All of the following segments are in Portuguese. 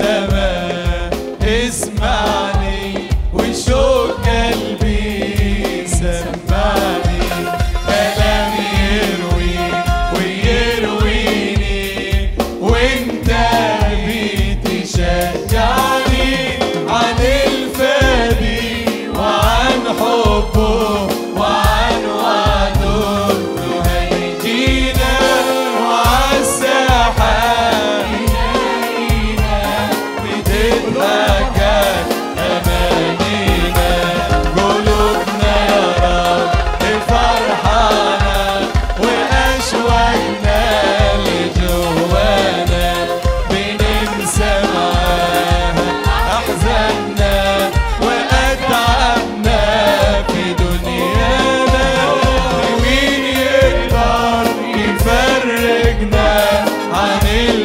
السماء.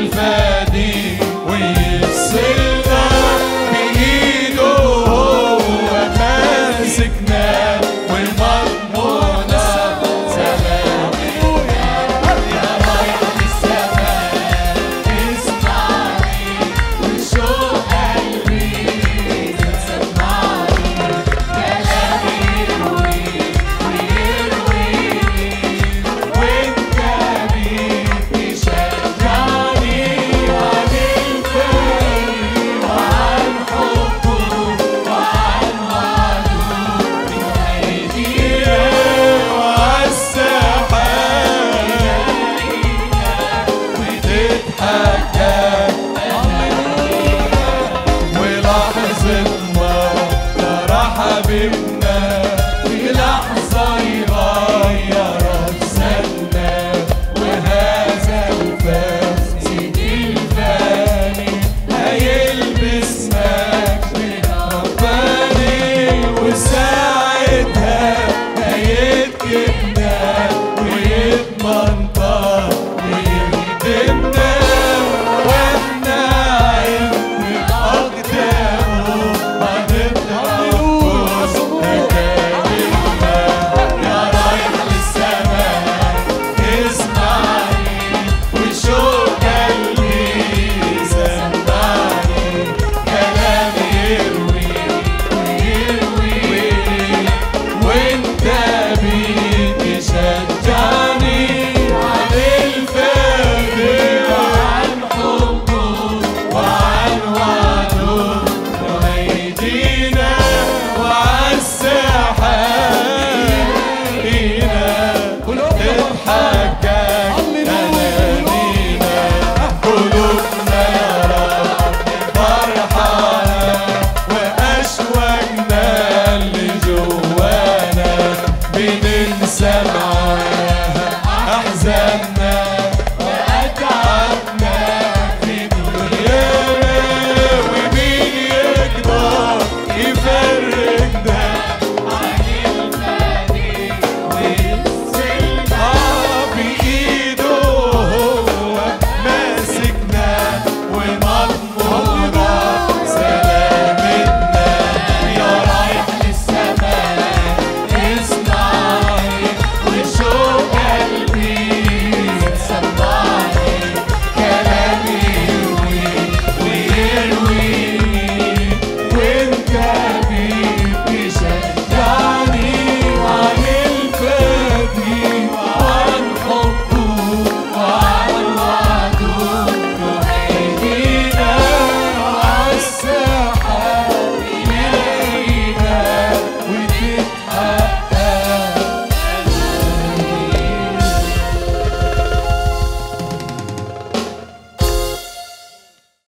Israel. sabe?